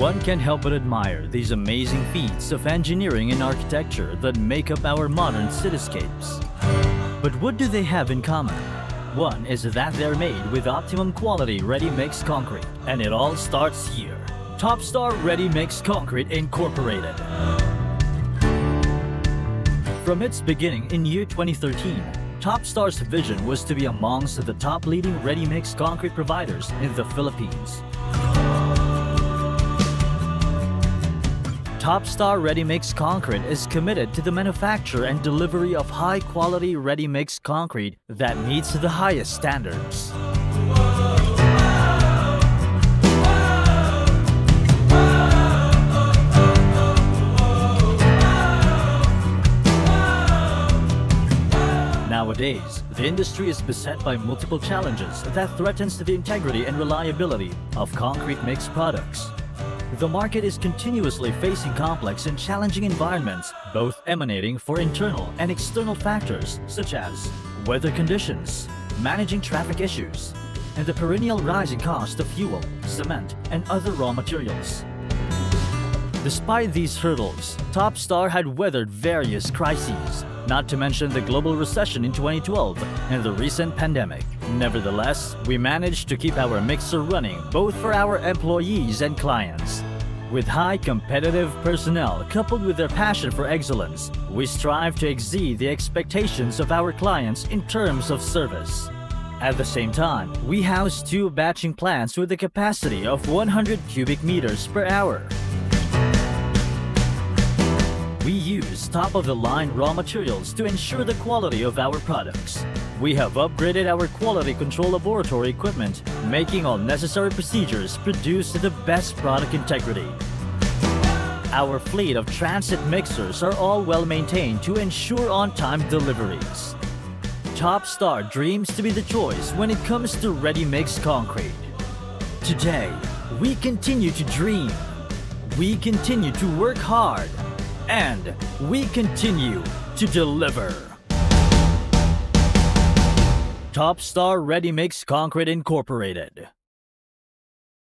One can't help but admire these amazing feats of engineering and architecture that make up our modern cityscapes. But what do they have in common? One is that they're made with optimum quality ready-mix concrete, and it all starts here. Topstar Ready Mix Concrete Incorporated. From its beginning in year 2013, Topstar's vision was to be amongst the top leading ready-mix concrete providers in the Philippines. Topstar Ready Mix Concrete is committed to the manufacture and delivery of high-quality ready-mix concrete that meets the highest standards. Nowadays, the industry is beset by multiple challenges that threatens the integrity and reliability of concrete mix products. The market is continuously facing complex and challenging environments, both emanating for internal and external factors such as weather conditions, managing traffic issues, and the perennial rising cost of fuel, cement, and other raw materials. Despite these hurdles, Topstar had weathered various crises, not to mention the global recession in 2012 and the recent pandemic. Nevertheless, we managed to keep our mixer running both for our employees and clients. With high competitive personnel coupled with their passion for excellence, we strive to exceed the expectations of our clients in terms of service. At the same time, we house two batching plants with a capacity of 100 cubic meters per hour. We use top-of-the-line raw materials to ensure the quality of our products. We have upgraded our quality control laboratory equipment, making all necessary procedures produce the best product integrity. Our fleet of transit mixers are all well maintained to ensure on-time deliveries. Topstar dreams to be the choice when it comes to ready-mix concrete. Today, we continue to dream. We continue to work hard and we continue to deliver. Top Star Ready Mix Concrete Incorporated.